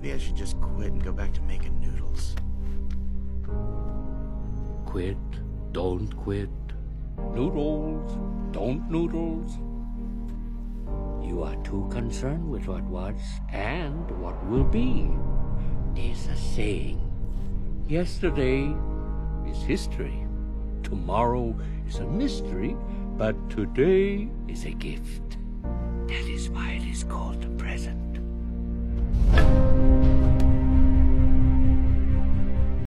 Maybe I should just quit and go back to making noodles. Quit, don't quit. Noodles, don't noodles. You are too concerned with what was and what will be. There's a saying. Yesterday is history. Tomorrow is a mystery, but today is a gift. That is why it is called the present.